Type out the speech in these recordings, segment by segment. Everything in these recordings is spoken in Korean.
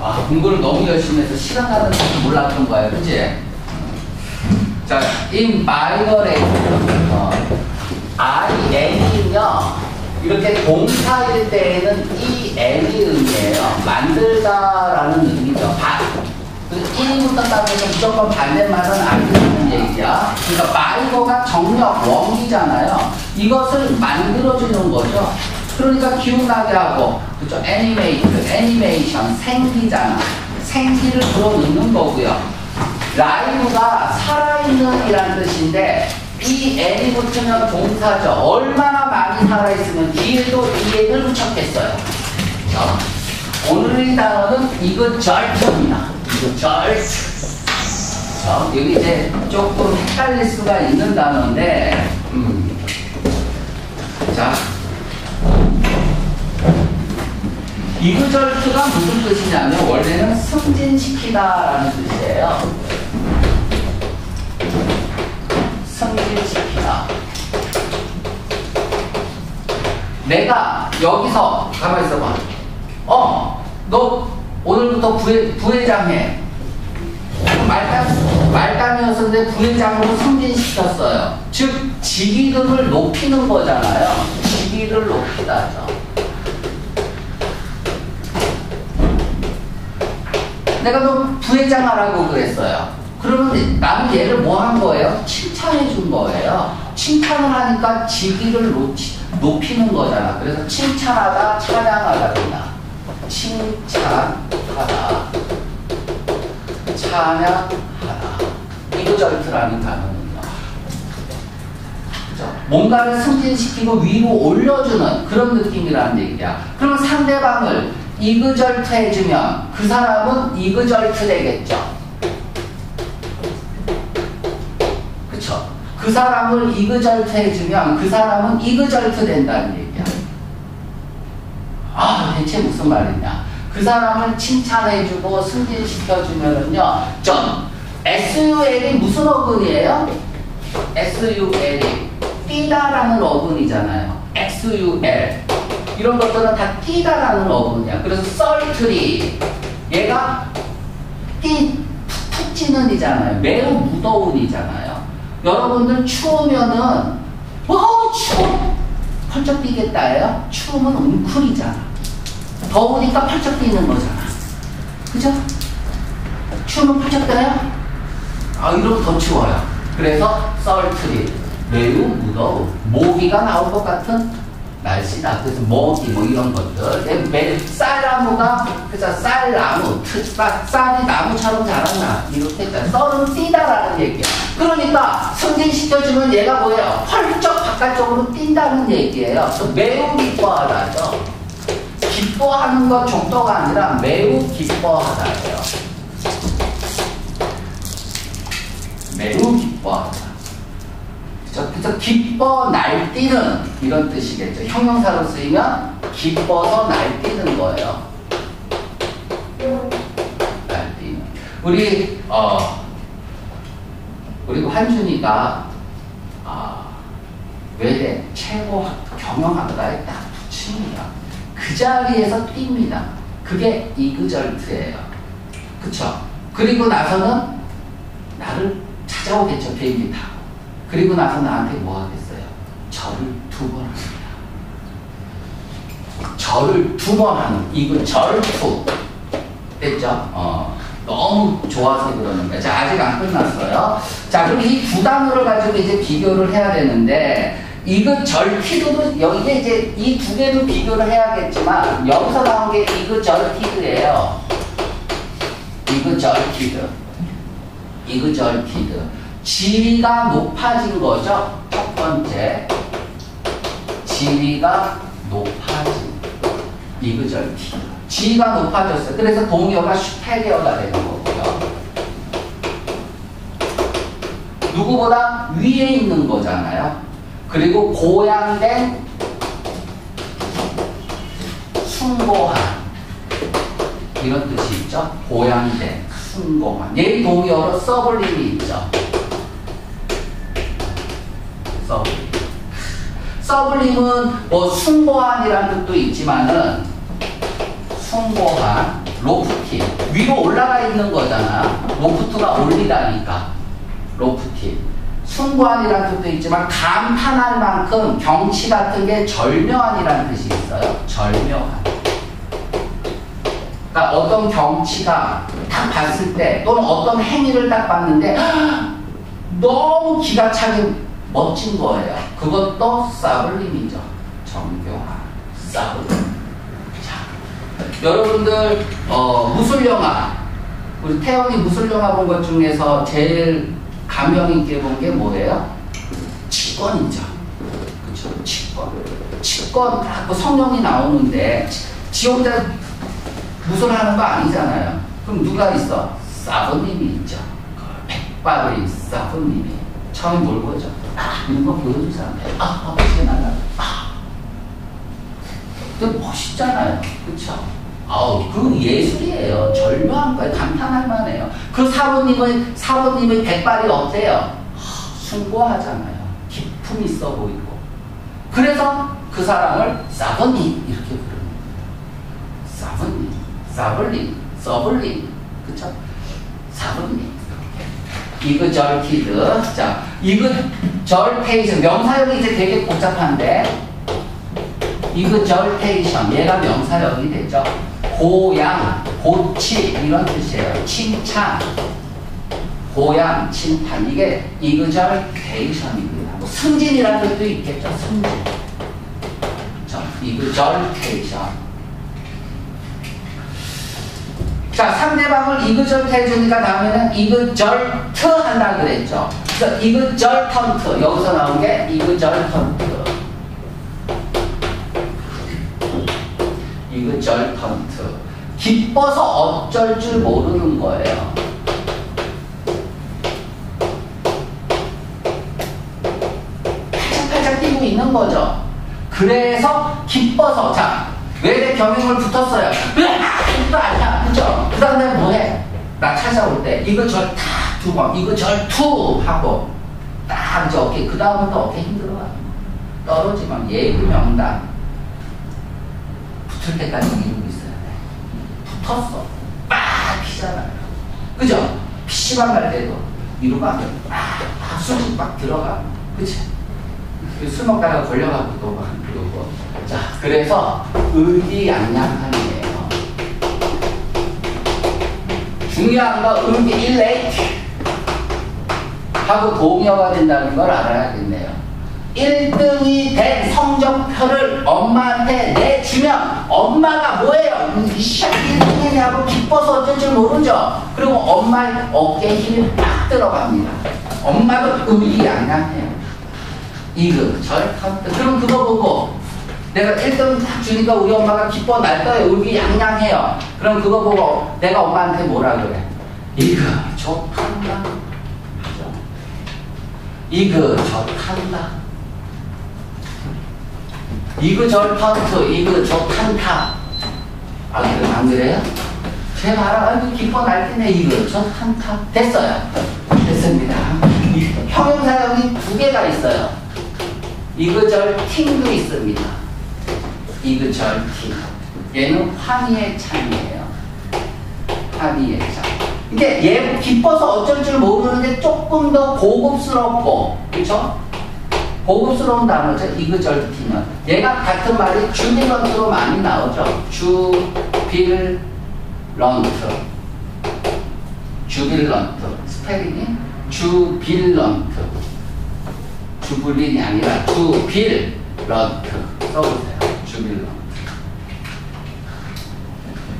아, 공부를 너무 열심히 해서 시간 가는 줄 몰랐던 거예요. 그지? 자, in migrate, 어, I, N이요. 이렇게 동사일 때에는 이 N이 의미예요. 만들다 라는 의미죠. 바, 그 1부터 따면서 무조건 반대말은 안 되는 얘기야. 그러니까 마이거가 정력, 원이잖아요. 이것을 만들어주는 거죠. 그러니까 기억나게 하고, 그죠? 애니메이트, 애니메이션, 생기잖아. 생기를 불어넣는 거고요. 라이브가 살아있는 이란 뜻인데, 이 N이 붙으면 동사죠. 얼마나 많이 살아있으면 뒤에도 이 N을 붙였겠어요. 자, 오늘의 단어는 이거 절트입니다. 이거 절트. 자, 여기 이제 조금 헷갈릴 수가 있는 단어인데, 음. 자, 이그절트가 무슨 뜻이냐면 원래는 승진시키다라는 뜻이에요. 승진시키다. 내가 여기서 가만히 있어봐. 어, 너 오늘부터 부회, 부회장 해. 말단, 말단이었는데 부회장으로 승진시켰어요. 즉, 직위등을 높이는 거잖아요. 직위를 높이다죠. 내가 너 부회장 하라고 그랬어요. 그러면 나는 얘를 뭐 한 거예요? 칭찬해 준 거예요. 칭찬을 하니까 높이, 높이는 거잖아. 그래서 칭찬하다, 찬양하다 된다. 칭찬하다, 찬양하다. 이거절트라는 단어는요. 그죠? 뭔가를 승진시키고 위로 올려주는 그런 느낌이라는 얘기야. 그러면 상대방을 이그절트 해주면 그 사람은 이그절트 되겠죠. 그쵸? 그 사람을 이그절트 해주면 그 사람은 이그절트 된다는 얘기야. 아, 대체 무슨 말이냐. 그 사람을 칭찬해주고 승진시켜주면은요, 좀, SUL이 무슨 어근이에요? SUL이 뛰다라는 어근이잖아요. XUL. 이런 것들은 다 뛰다라는 어근이야. 그래서 썰트리. 얘가 뛰, 푹 찌는 이잖아요. 매우 무더운 이잖아요. 여러분들 추우면은, 와, 추워! 펄쩍 뛰겠다예요? 추우면 웅크리잖아. 더우니까 펄쩍 뛰는 거잖아. 그죠? 추우면 펄쩍 뛰어요? 아, 이러면 더 추워요. 그래서 썰트리. 매우 무더운. 모기가 나올 것 같은 날씨다. 그래서 모기 뭐 이런 것들. 매, 쌀나무가, 그죠? 쌀나무, 쌀이 나무처럼 자란다. 이렇게 했잖아. 썰은 뛰다라는 얘기야. 그러니까 승진시켜주면 얘가 뭐예요? 펄쩍 바깥쪽으로 뛴다는 얘기예요. 매우 기뻐하다죠. 기뻐하는 것 정도가 아니라 매우 기뻐하다예요. 매우 기뻐하다. 그죠? 그래서 기뻐 날뛰는 이런 뜻이겠죠. 형용사로 쓰이면 기뻐서 날뛰는 거예요. 날뛰는. 우리 어 우리 환준이가 아, 외대 최고 경영학과에 딱 붙입니다. 그 자리에서 뜁니다. 그게 이그절트예요. 그쵸? 그리고 나서는 나를 찾아오겠죠. 비행기 타고. 그리고 나서 나한테 뭐 하겠어요? 절을 두 번 합니다. 절을 두 번 하는 이거 절투 됐죠? 어, 너무 좋아서 그러는 거예요. 자, 아직 안 끝났어요. 자, 그럼 이 두 단어를 가지고 이제 비교를 해야 되는데 이거 절티드도 여기에 이제 이 두 개도 비교를 해야겠지만 여기서 나온 게 이거 절티드예요. 이거 절티드. 이거 절티드. 지위가 높아진 거죠. 첫 번째. 지위가 높아진. 이그절티. 지위가 높아졌어요. 그래서 동요가 슈페리어가 되는 거고요. 누구보다 위에 있는 거잖아요. 그리고 고양된 숭고한 이런 뜻이 있죠. 고양된 숭고한. 얘 동요로 서블림이 있죠. 서블림. 서블림은 뭐 숭고한이라는 뜻도 있지만은 숭고한 로프팁 위로 올라가 있는 거잖아. 로프트가 올리다니까. 로프팁 숭고한이라는 뜻도 있지만 감탄할 만큼 경치 같은 게 절묘한이라는 뜻이 있어요. 절묘한. 그러니까 어떤 경치가 딱 봤을 때 또는 어떤 행위를 딱 봤는데 너무 기가 차게 멋진 거예요 그것도 사블림이죠 정교한 사블림 여러분들 어, 무술 영화 우리 태영이 무술 영화 본 것 중에서 제일 감명 있게 본 게 뭐예요? 치권이죠. 그렇죠? 치권. 치권 그 성령이 나오는데 지 혼자 무술하는 거 아니잖아요. 그럼 누가 있어? 사부님이 있죠. 백발의 사부님이 처음에 뭘 보죠? 아, 이런 거 보여주잖아요. 아, 아버지 나가. 아. 근데 멋있잖아요. 그렇죠? 아우 그 예술이에요. 절묘한 거예요. 감탄할 만해요. 그 사부님의 사부님의 백발이 어때요? 숭고하잖아요. 기품 있어 보이고. 그래서 그 사람을 사부님 이렇게 부릅니다. 사부님, 사블림, 서블림, 그쵸? 사부님. 이그절티드. 자, 이그 절테이션 명사역이 이제 되게 복잡한데. 이그절테이션 얘가 명사역이 되죠. 고양, 고치 이런 뜻이에요. 칭찬, 고양, 칭찬 이게 이그절테이션입니다. 뭐 승진이라는 뜻도 있겠죠. 승진. 자, 이그절테이션. 자, 상대방을 이그절트 해주니까 다음에는 이그절트 한다 그랬죠. 그래서 이그절턴트 여기서 나온 게 이그절턴트. 이그절턴트. 기뻐서 어쩔 줄 모르는 거예요. 팔짝팔짝 뛰고 있는 거죠. 그래서 기뻐서 자 외래 경영을 붙었어요. 이거 아니야, 그죠? 그 다음에 뭐해? 나 찾아올 때 이거 절다 두 번, 이거 절투 하고 딱 이제 어깨 그 다음부터 어깨 힘들어요. 떨어지면 예비 명단 붙을 때까지 이루고 있어야 돼. 붙었어. 빡 피잖아요. 그죠? PC방 갈 때도 하면 빡, 술집 막 들어가. 그치? 술 먹다가 걸려가고 또 막 그러고. 자, 그래서 의기양양함이에요. 중요한 거 의기 일레이트 하고 동요가 된다는 걸 알아야겠네요. 1등이 된 성적표를 엄마한테 내주면 엄마가 뭐예요? 이씨 1등이냐고 기뻐서 어쩔 줄 모르죠. 그리고 엄마의 어깨에 힘이 딱 들어갑니다. 엄마도 의기양양해요. 이거 절카운트 그럼 그거 보고 내가 1등 딱 주니까 우리 엄마가 기뻐 날 거예요 울기 양양해요 그럼 그거 보고 내가 엄마한테 뭐라 그래 이거 좋단다 이거 좋단다 이거 좋단다 아안 그래요? 제가 알아 아이고 기뻐 날뛰네 좋단다 됐어요 됐습니다 형용사 여기 두 개가 있어요 이그절 팅도 있습니다. 이그절 팅. 얘는 환희의 찬이에요. 환희의 찬. 이게 얘 기뻐서 어쩔 줄 모르는데 조금 더 고급스럽고, 그쵸? 고급스러운 단어죠. exulting은. 얘가 같은 말이 jubilant로 많이 나오죠. jubilant. jubilant. 스펠링이 jubilant. 주블린이 아니라 jubilant 써보세요. jubilant.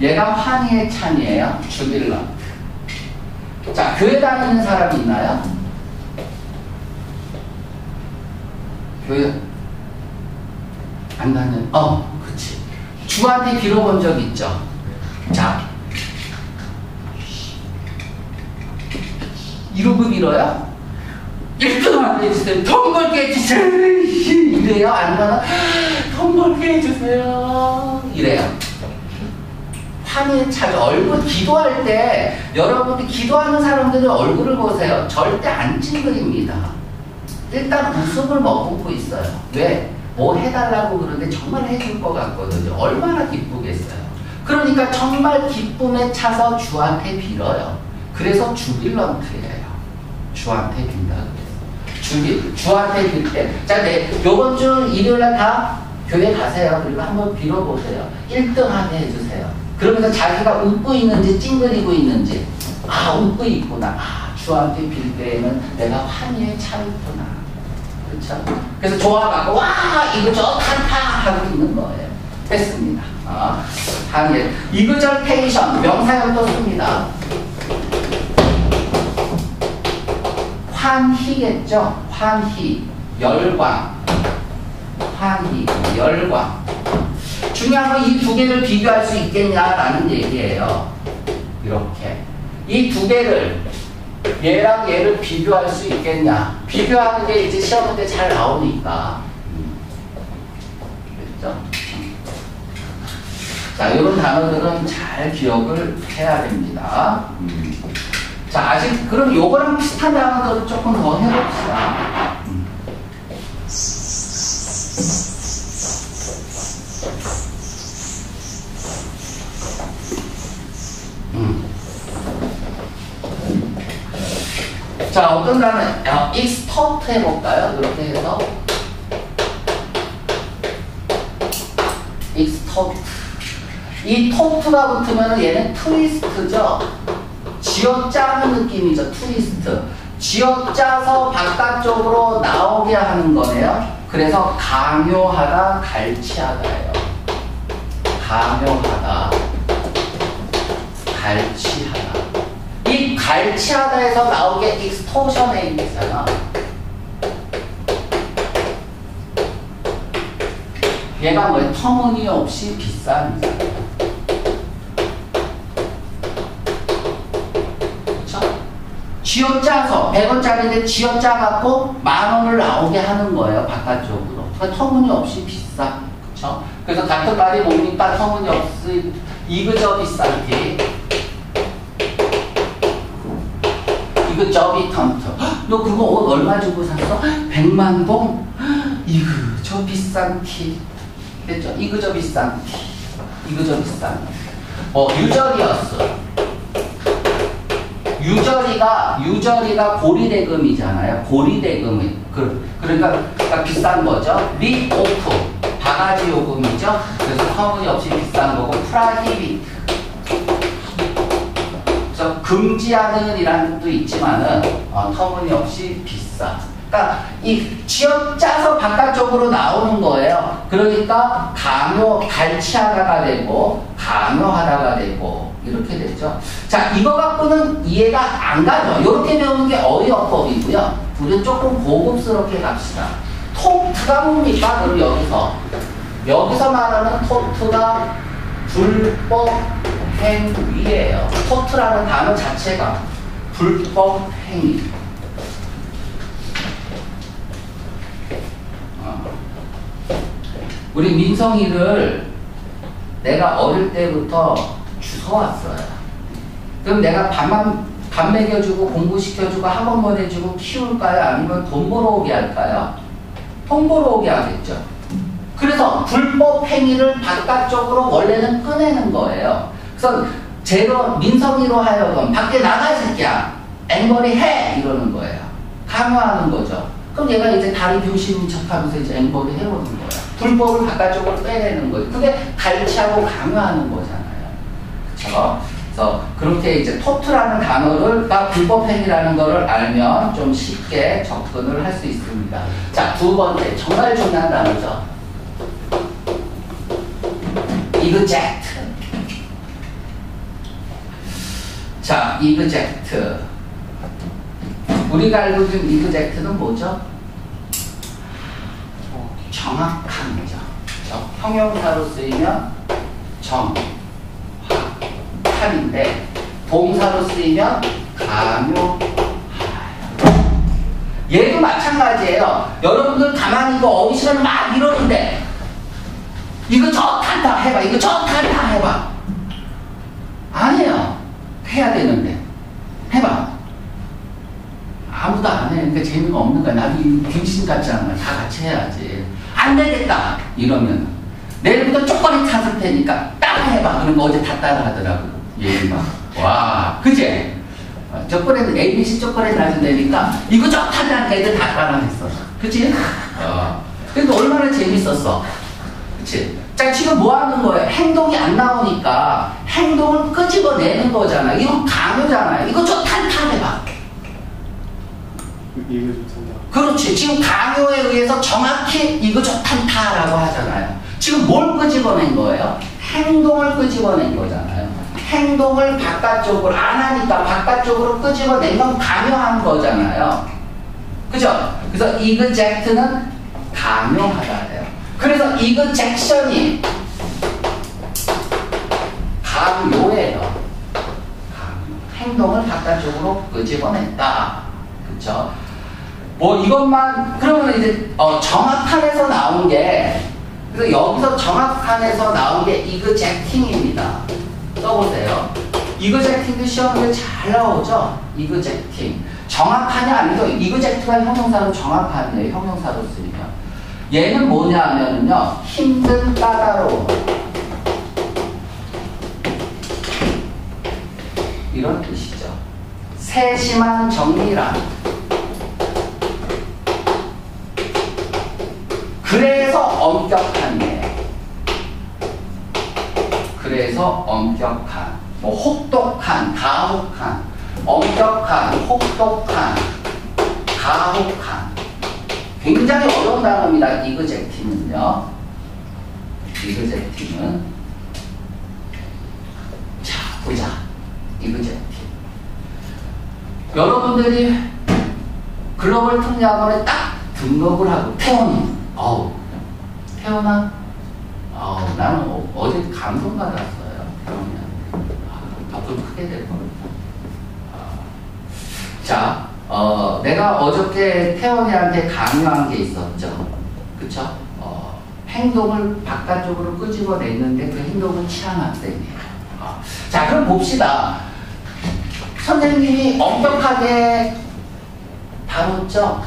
얘가 환희의 찬이에요. jubilant. 자, 교회 다니는 사람이 있나요? 교회 안 다니는? 어, 그치. 주한테 빌어본 적 있죠. 자, 이러고 빌어요? 1등하게 해주세요. 돈 벌게 해주세요. 이래요? 아니면 돈 벌게 해주세요. 이래요. 차죠. 얼굴 기도할 때 여러분이 기도하는 사람들의 얼굴을 보세요. 절대 안 찡그립니다. 일단 웃음을 머금고 있어요. 왜? 뭐 해달라고 그러는데 정말 해줄 것 같거든요. 얼마나 기쁘겠어요. 그러니까 정말 기쁨에 차서 주한테 빌어요. 그래서 주빌런트예요. 주한테 빈다 그래서. 주빌, 주한테 빌 때. 자, 네, 요번 주 일요일 날 다 교회 가세요. 그리고 한번 빌어보세요. 1등 하게 해주세요. 그러면서 자기가 웃고 있는지 찡그리고 있는지 아 웃고 있구나. 아 주한테 빌 때에는 내가 환희에 차 있구나. 그렇죠? 그래서 좋아가고 와 이거 좋다 하고 있는 거예요. 됐습니다. 어, 한예 이그절 테이션 명사형도 씁니다. 환희겠죠. 환희 열광 환희 열광 중요한 건 이 두 개를 비교할 수 있겠냐라는 얘기예요. 이렇게 이 두 개를 얘랑 얘를 비교할 수 있겠냐 비교하는 게 이제 시험 문제 잘 나오니까 그렇죠? 자, 이런 단어들은 잘 기억을 해야 됩니다. 음. 자, 아직 그럼 요거랑 비슷한 단어들을 조금 더 해봅시다. 음. 음. 자, 어떤 단어, 어, 익스터트 해볼까요? 이렇게 해서. 익스터트. 이 토트가 붙으면 얘는 twist죠. 쥐어짜는 느낌이죠. 트위스트. 쥐어짜서 바깥쪽으로 나오게 하는 거네요. 그래서 강요하다, 갈취하다예요. 강요하다, 갈취 갈취하다에서 나오게 익스토션에 있잖아. 얘가 뭐야? 터무니없이 비싼 그렇죠? 쥐어짜서 100원짜리인데 쥐어짜갖고 만 원을 나오게 하는 거예요 바깥쪽으로 그러니까 터무니없이 비싸 그렇죠? 그래서 같은 말이 뭡니까? 터무니없이 이그저 비싼지 이 그 저 비턴트 너 그거 옷 얼마 주고 샀어? 100만 봉? exorbitant 됐죠? exorbitant exorbitant 어 usury였어 usury가 usury가 고리대금이잖아요. 고리대금이 그 그러니까, 그러니까 비싼 거죠. rip-off 바가지 요금이죠. 그래서 터무니없이 비싼 거고 prohibit 그래서 금지하는 이라는 뜻도 있지만은 어, 터무니없이 비싸. 그러니까 이 지역 짜서 바깥쪽으로 나오는 거예요. 그러니까 강요 갈치하다가 되고 강요하다가 되고 이렇게 되죠. 자 이거 갖고는 이해가 안 가죠. 이렇게 배우는 게 어휘어법이고요. 우리는 조금 고급스럽게 갑시다. 토트가 뭡니까? 그럼 여기서 여기서 말하는 토트가 불법 행위예요. 토트라는 단어 자체가 불법 행위. 우리 민성이를 내가 어릴 때부터 주워왔어요. 그럼 내가 밥만 밥 먹여주고 공부시켜주고 학원 보내주고 키울까요? 아니면 돈 벌어오게 할까요? 돈 벌어오게 하겠죠. 그래서 불법 행위를 바깥쪽으로 원래는 꺼내는 거예요. 그래서 제로 민성이로 하여금 밖에 나가 새끼야 앵벌이 해 이러는 거예요. 강요하는 거죠. 그럼 얘가 이제 다리 병신 척하면서 이제 앵벌이 해오는 거예요. 불법을 바깥쪽으로 빼내는 거예요. 그게 갈치하고 강요하는 거잖아요. 그렇죠? 그래서 그렇게 이제 토트라는 단어를 다 불법 행위라는 것을 알면 좀 쉽게 접근을 할 수 있습니다. 자, 두 번째 정말 중요한 단어죠. 이그젝트. 자, 이그젝트. 우리가 알고 있는 이그젝트는 뭐죠? 정확한 거죠. 형용사로 쓰이면 정, 화, 한인데 동사로 쓰이면 강요, 얘도 마찬가지예요. 여러분들 가만히 이거 어휘 시간 막 이러는데 이거 좋다 해봐. 이거 좋다 해봐. 아니에요. 해야 되는데 해봐. 아무도 안 해. 그러니까 재미가 없는 거야. 나도 귀신 같지 않아. 다 같이 해야지. 안 되겠다. 이러면 내일부터 쪼꼬리 찾을 테니까 딱 따라해봐. 그런 거 어제 다 따라하더라고. 얘 막. 와, 그지? 어, 저번에는 ABC 초콜릿 나준다니까 이거 좋다는 애들 다 따라했어. 그치? 어. 근데 얼마나 재밌었어. 그치? 자, 지금 뭐 하는 거예요? 행동이 안 나오니까 행동을 끄집어내는 거잖아. 이건 강요잖아. 이거 좋다는 해봐. 이거 좋습니다. 그렇지. 지금 강요에 의해서 정확히 이거 좋단다라고 하잖아요. 지금 뭘 끄집어낸 거예요? 행동을 끄집어낸 거잖아요. 행동을 바깥쪽으로 안 하니까 바깥쪽으로 끄집어낸 건 강요한 거잖아요. 그죠? 그래서 이그젝트는 강요하다예요. 그래서 이그젝션이 강요예요. 강요. 행동을 바깥쪽으로 끄집어냈다. 그쵸? 뭐 이것만 그러면 이제 어, 정확한에서 나온 게 그래서 여기서 정확한에서 나온 게 이그젝팅입니다. 써보세요. 이그젝팅도 시험에 잘 나오죠. 이그젝팅. 정확한이 아니고 이그젝트가 형용사로 정확한이에요. 형용사로 쓰면 얘는 뭐냐 하면요 힘든 까다로움 이런 뜻이죠. 세심한 정리란 그래서 엄격한이에요. 그래서 엄격한, 뭐 혹독한, 가혹한, 엄격한, 혹독한, 가혹한. 굉장히 어려운 단어입니다. 이그젝팅은요. 이그젝팅은 자 보자. 이그젝팅. 여러분들이 글로벌 특약원에 딱 등록을 하고 태원이 어우 태어나 어우 나는 어, 어제 감동받았어요 아, 앞으로 크게 될 겁니다 아, 자 어, 내가 어저께 태원이한테 강요한 게 있었죠 그쵸 어, 행동을 바깥쪽으로 끄집어냈는데 그 행동은 취한 학생이에요 어, 자 그럼 봅시다 선생님이 엄격하게 다뤘죠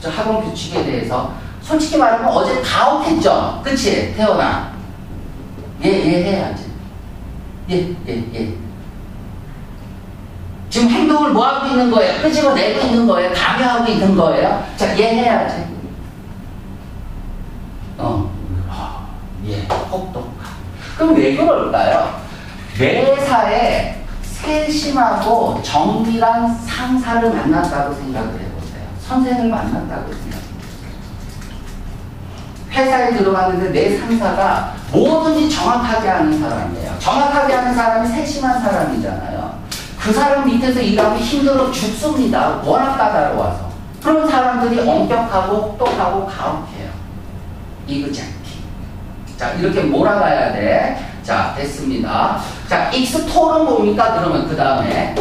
저 학원 규칙에 대해서 솔직히 말하면 어제 가혹했죠. 그치? 태어나. 예, 예, 해야지. 예, 예, 예. 지금 행동을 뭐 하고 있는 거예요? 끄집어내고 있는 거예요? 강요하고 있는 거예요? 자, 예, 해야지. 어, 아, 예, 혹독한. 그럼 왜 그럴까요? 매사에 세심하고 정밀한 상사를 만났다고 생각을 해보세요. 선생을 만났다고 생각해요. 회사에 들어갔는데 내 상사가 뭐든지 정확하게 하는 사람이에요. 정확하게 하는 사람이 세심한 사람이잖아요. 그 사람 밑에서 일하면 힘들어 죽습니다. 워낙 까다로워서. 그런 사람들이 엄격하고 혹독하고 가혹해요. 이그젝팅. 자, 이렇게 몰아가야 돼. 자, 됐습니다. 자, 익스톨은 뭡니까? 그러면 그 다음에